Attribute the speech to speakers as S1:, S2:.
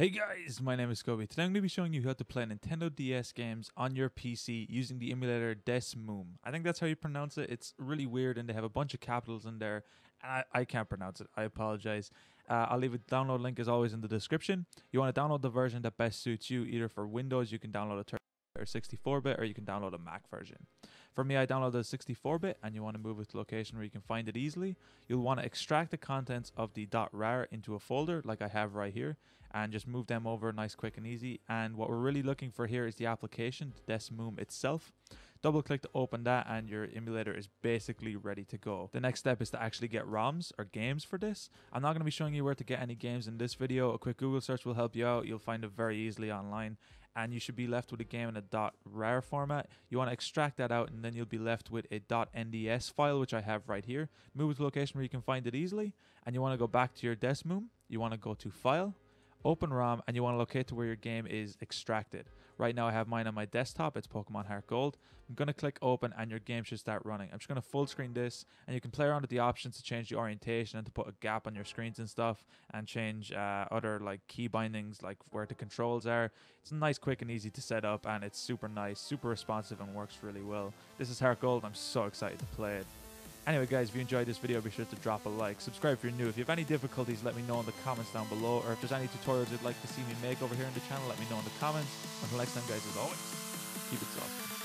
S1: Hey guys, my name is Scoby. Today I'm going to be showing you how to play Nintendo DS games on your PC using the emulator DeSmuME. I think that's how you pronounce it. It's really weird and they have a bunch of capitals in there and I, I can't pronounce it. I apologize. Uh, I'll leave a download link as always in the description. You want to download the version that best suits you. Either for Windows, you can download a or 64-bit or you can download a Mac version. For me, I downloaded a 64-bit and you want to move it to a location where you can find it easily. You'll want to extract the contents of the .rar into a folder like I have right here and just move them over nice, quick and easy. And what we're really looking for here is the application, the DeSmuME itself. Double click to open that and your emulator is basically ready to go. The next step is to actually get ROMs or games for this. I'm not going to be showing you where to get any games in this video. A quick Google search will help you out. You'll find it very easily online and you should be left with a game in a .rar format. You want to extract that out and then you'll be left with a .nds file which I have right here. Move to the location where you can find it easily and you want to go back to your DeSmuME. You want to go to File, open ROM and you want to locate to where your game is extracted. Right now I have mine on my desktop, it's Pokemon Heart Gold. I'm going to click open and your game should start running. I'm just going to full screen this and you can play around with the options to change the orientation and to put a gap on your screens and stuff and change uh, other like key bindings like where the controls are. It's nice, quick and easy to set up and it's super nice, super responsive and works really well. This is Heart Gold, I'm so excited to play it. Anyway, guys, if you enjoyed this video, be sure to drop a like. Subscribe if you're new. If you have any difficulties, let me know in the comments down below. Or if there's any tutorials you'd like to see me make over here in the channel, let me know in the comments. Until next time, guys, as always, keep it soft.